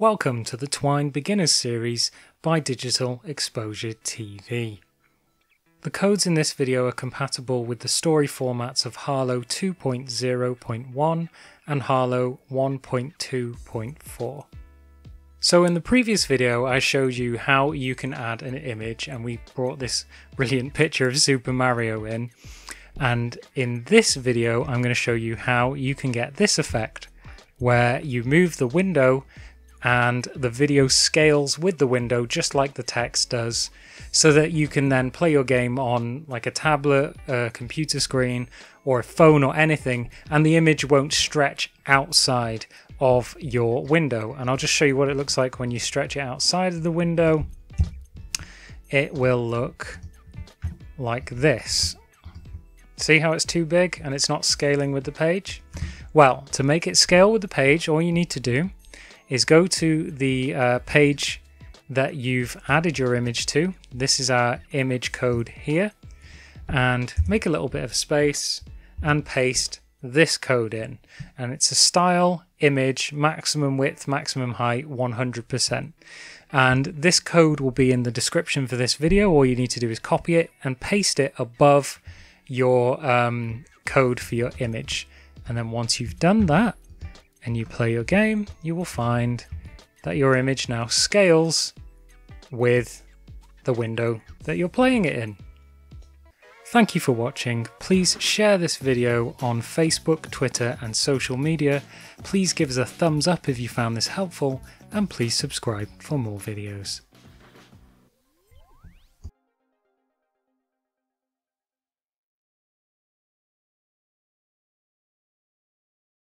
Welcome to the Twine Beginners series by Digital Exposure TV. The codes in this video are compatible with the story formats of Harlowe 2.0.1 and Harlowe 1.2.4. So in the previous video I showed you how you can add an image and we brought this brilliant picture of Super Mario in and in this video I'm going to show you how you can get this effect where you move the window and the video scales with the window just like the text does so that you can then play your game on like a tablet, a computer screen or a phone or anything and the image won't stretch outside of your window. And I'll just show you what it looks like when you stretch it outside of the window. It will look like this. See how it's too big and it's not scaling with the page? Well to make it scale with the page all you need to do is go to the uh, page that you've added your image to. This is our image code here. And make a little bit of space and paste this code in. And it's a style image maximum width maximum height 100% and this code will be in the description for this video. All you need to do is copy it and paste it above your um, code for your image. And then once you've done that and you play your game you will find that your image now scales with the window that you're playing it in Thank you for watching. Please share this video on Facebook, Twitter and social media. Please give us a thumbs up if you found this helpful and please subscribe for more videos.